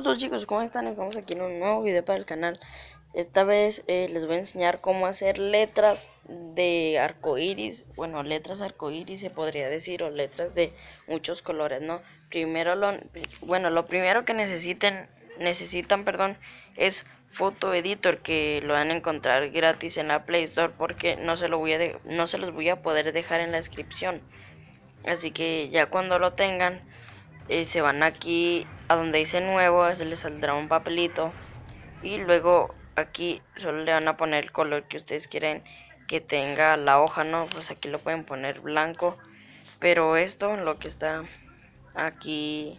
A todos chicos, ¿cómo están? Estamos aquí en un nuevo video para el canal. Esta vez eh, les voy a enseñar cómo hacer letras de arco iris. Bueno, letras arco iris se podría decir, o letras de muchos colores, ¿no? Primero lo, bueno, lo primero que necesiten, necesitan, perdón, es Photo Editor que lo van a encontrar gratis en la Play Store porque no se lo voy a no se los voy a poder dejar en la descripción. Así que ya cuando lo tengan se van aquí a donde dice nuevo, se les saldrá un papelito y luego aquí solo le van a poner el color que ustedes quieren que tenga la hoja, ¿no? Pues aquí lo pueden poner blanco, pero esto, lo que está aquí,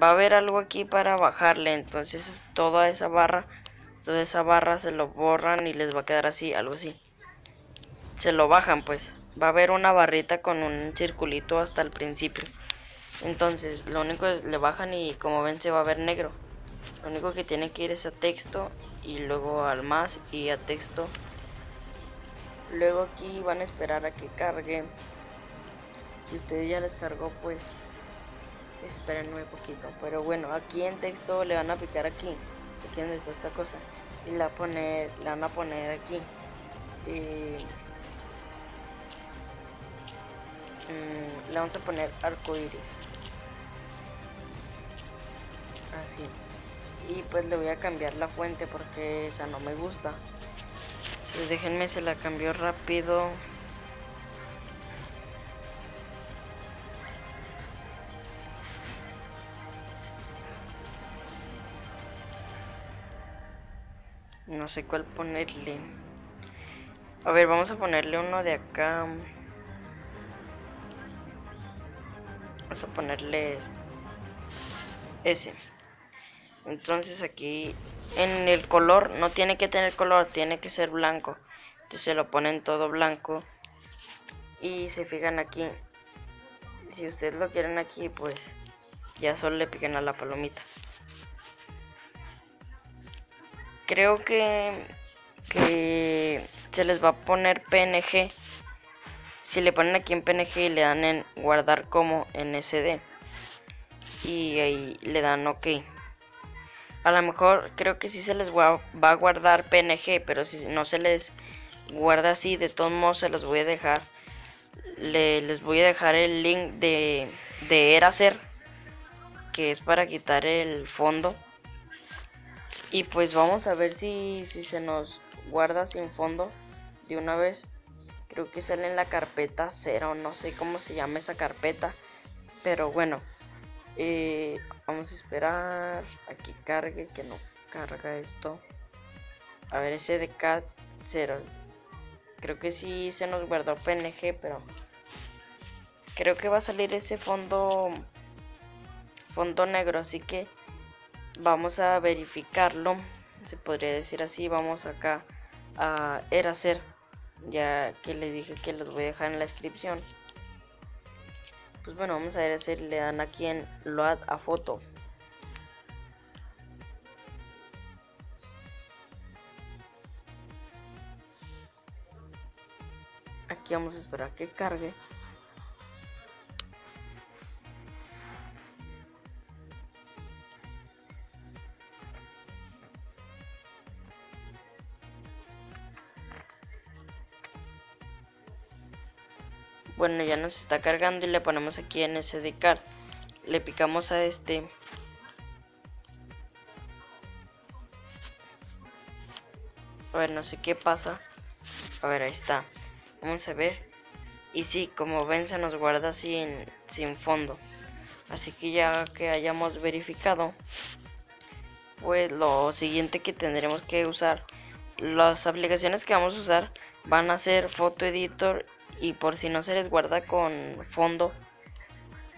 va a haber algo aquí para bajarle, entonces toda esa barra, toda esa barra se lo borran y les va a quedar así, algo así. Se lo bajan pues, va a haber una barrita con un circulito hasta el principio. Entonces, lo único es le bajan y como ven se va a ver negro. Lo único que tiene que ir es a texto y luego al más y a texto. Luego aquí van a esperar a que cargue. Si ustedes ya les cargó, pues esperen un poquito. Pero bueno, aquí en texto le van a picar aquí, aquí donde está esta cosa, y la poner, la van a poner aquí. Eh, mm, le vamos a poner arco iris así. Y pues le voy a cambiar la fuente porque esa no me gusta. Si déjenme se la cambió rápido. No sé cuál ponerle. A ver vamos a ponerle uno de acá vamos a ponerle ese. Entonces aquí en el color no tiene que tener color tiene que ser blanco. Entonces se lo ponen todo blanco. Y se fijan aquí si ustedes lo quieren aquí pues ya solo le piquen a la palomita. Creo que que se les va a poner png si le ponen aquí en png y le dan en guardar como en sd y ahí le dan ok a lo mejor creo que sí se les va a guardar PNG, pero si no se les guarda así, de todos modos se los voy a dejar. les voy a dejar el link de, de Eraser, que es para quitar el fondo. Y pues vamos a ver si, si se nos guarda sin fondo de una vez. Creo que sale en la carpeta cero, no sé cómo se llama esa carpeta. Pero bueno, eh, vamos a esperar a que cargue, que no carga esto. A ver, ese de cat 0. Creo que sí se nos guardó PNG, pero creo que va a salir ese fondo fondo negro, así que vamos a verificarlo. Se podría decir así, vamos acá a Eraser, ya que le dije que los voy a dejar en la descripción. Pues bueno vamos a ver si le dan aquí en load a foto. Aquí vamos a esperar que cargue Bueno, ya nos está cargando y le ponemos aquí en SD card. Le picamos a este. A ver, no sé qué pasa. A ver, ahí está. Vamos a ver. Y sí, como ven, se nos guarda sin, sin fondo. Así que ya que hayamos verificado, pues lo siguiente que tendremos que usar, las aplicaciones que vamos a usar van a ser Photo Editor y por si no se les guarda con fondo,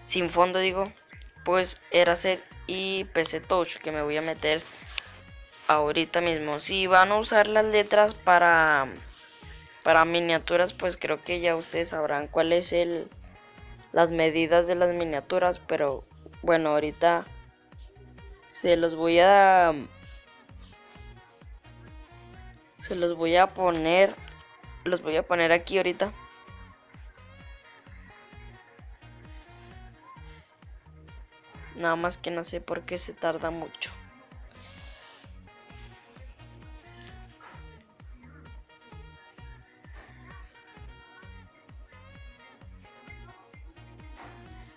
sin fondo digo, pues era hacer y PC Touch que me voy a meter ahorita mismo. Si van a usar las letras para para miniaturas, pues creo que ya ustedes sabrán cuál es el las medidas de las miniaturas, pero bueno, ahorita se los voy a se los voy a poner los voy a poner aquí ahorita Nada más que no sé por qué se tarda mucho.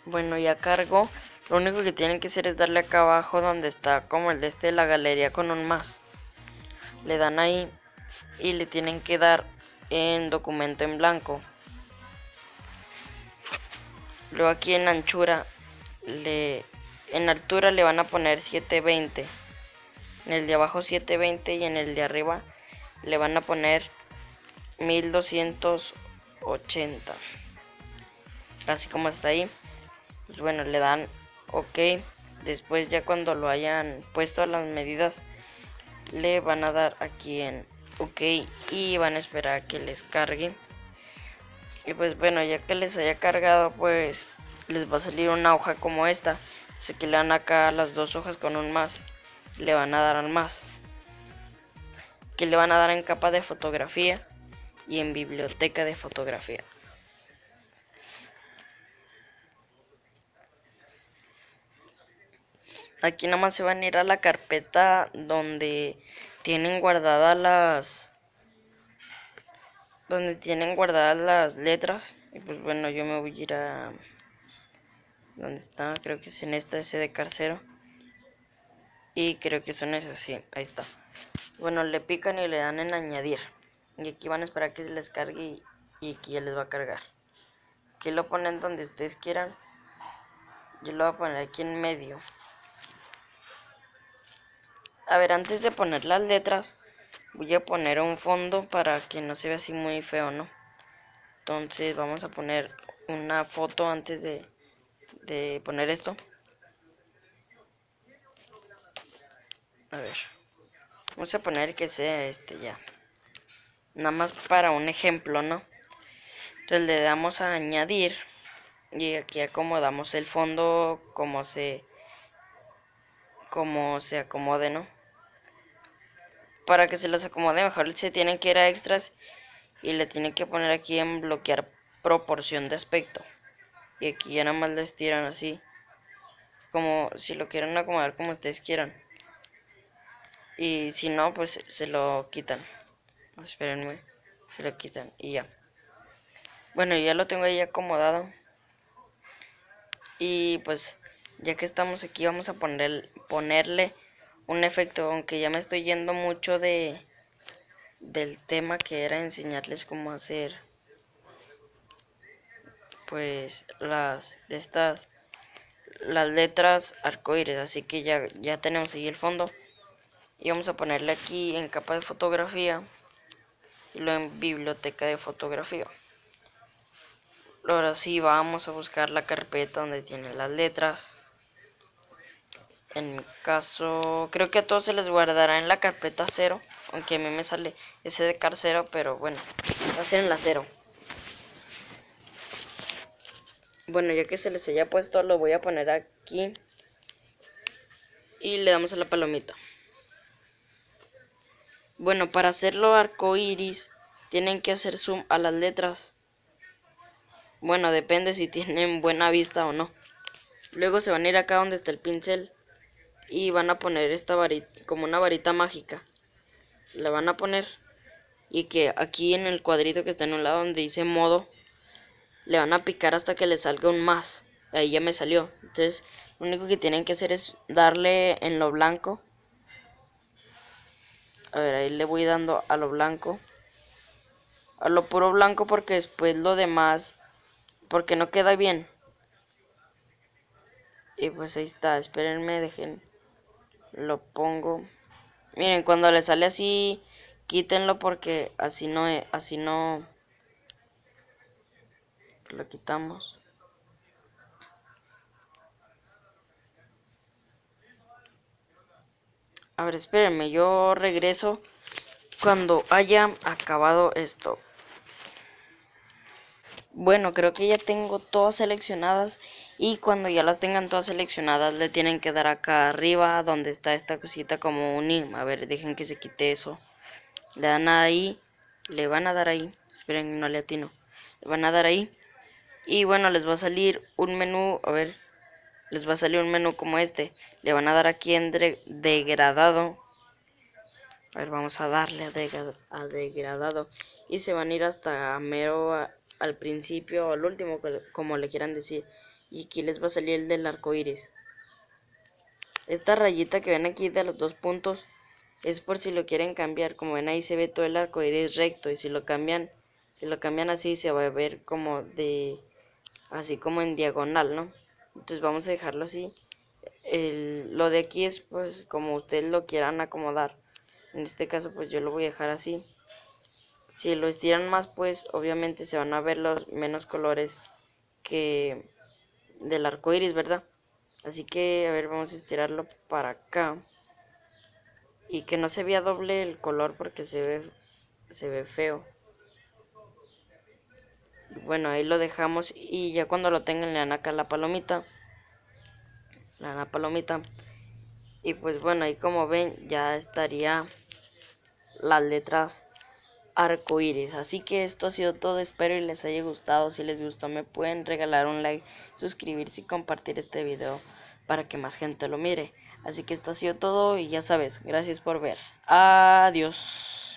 Bueno, ya cargo. Lo único que tienen que hacer es darle acá abajo donde está como el de este de la galería con un más. Le dan ahí y le tienen que dar en documento en blanco. Luego aquí en anchura le en altura le van a poner 720. En el de abajo 720 y en el de arriba le van a poner 1280. Así como está ahí. Pues bueno, le dan OK. Después ya cuando lo hayan puesto a las medidas le van a dar aquí en OK y van a esperar a que les cargue. Y pues bueno, ya que les haya cargado, pues les va a salir una hoja como esta. Le dan acá las dos hojas con un más. Le van a dar al más. Que le van a dar en capa de fotografía y en biblioteca de fotografía. Aquí nada más se van a ir a la carpeta donde tienen guardadas las donde tienen guardadas las letras y pues bueno yo me voy a ir a donde está creo que es en esta ese de carcero. Y creo que son esas sí ahí está. Bueno le pican y le dan en añadir. Y aquí van a esperar que se les cargue y, aquí ya les va a cargar. Aquí lo ponen donde ustedes quieran. Yo lo voy a poner aquí en medio. A ver antes de poner las letras voy a poner un fondo para que no se vea así muy feo, ¿no? Entonces vamos a poner una foto antes de, de poner esto. A ver. Vamos a poner que sea este ya. Nada más para un ejemplo, ¿no? Entonces le damos a añadir. Y aquí acomodamos el fondo como se como se acomode, ¿no? para que se las acomode mejor se tienen que ir a extras y le tienen que poner aquí en bloquear proporción de aspecto y aquí ya nada más les tiran así. Como si lo quieren acomodar como ustedes quieran. Y si no pues se lo quitan. Espérenme se lo quitan y ya. Bueno ya lo tengo ahí acomodado. Y pues ya que estamos aquí vamos a poner, ponerle un efecto, aunque ya me estoy yendo mucho de del tema que era enseñarles cómo hacer pues las de estas las letras arcoíris, así que ya, ya tenemos ahí el fondo y vamos a ponerle aquí en capa de fotografía y luego en biblioteca de fotografía ahora sí vamos a buscar la carpeta donde tiene las letras en mi caso, creo que a todos se les guardará en la carpeta 0. Aunque a mí me sale ese de car 0, pero bueno, va a ser en la 0. Bueno, ya que se les haya puesto, lo voy a poner aquí. Y le damos a la palomita. Bueno, para hacerlo arco iris, tienen que hacer zoom a las letras. Bueno, depende si tienen buena vista o no. Luego se van a ir acá donde está el pincel y van a poner esta varita como una varita mágica. La van a poner y que aquí en el cuadrito que está en un lado donde dice modo le van a picar hasta que le salga un más. Ahí ya me salió. Entonces, lo único que tienen que hacer es darle en lo blanco. A ver, ahí le voy dando a lo blanco. A lo puro blanco porque después lo demás porque no queda bien. Y pues ahí está, espérenme, dejen lo pongo. Miren, cuando le sale así, quítenlo porque así no, así no, lo quitamos. A ver, espérenme, yo regreso cuando haya acabado esto. Bueno, creo que ya tengo todas seleccionadas y cuando ya las tengan todas seleccionadas le tienen que dar acá arriba donde está esta cosita como un A ver, dejen que se quite eso. Le dan ahí, le van a dar ahí. Esperen, no le atino. Le van a dar ahí. Y bueno, les va a salir un menú, a ver. les va a salir un menú como este. Le van a dar aquí en degradado. A ver, vamos a darle a, degradado. Y se van a ir hasta mero al principio o al último, como le quieran decir. Y aquí les va a salir el del arco iris. Esta rayita que ven aquí de los dos puntos es por si lo quieren cambiar. Como ven ahí se ve todo el arco iris recto. Y si lo cambian, si lo cambian así se va a ver como de así como en diagonal, ¿no? Entonces vamos a dejarlo así. lo de aquí es pues como ustedes lo quieran acomodar. En este caso pues yo lo voy a dejar así. Si lo estiran más pues obviamente se van a ver los menos colores que del arco iris, ¿verdad? Así que a ver vamos a estirarlo para acá. Y que no se vea doble el color porque se ve, se ve feo bueno, ahí lo dejamos y ya cuando lo tengan le dan acá la palomita. Le dan la palomita. Y pues bueno, ahí como ven ya estaría las letras arcoíris. Así que esto ha sido todo, espero y les haya gustado. Si les gustó me pueden regalar un like, suscribirse y compartir este video para que más gente lo mire. Así que esto ha sido todo y ya sabes, gracias por ver. Adiós.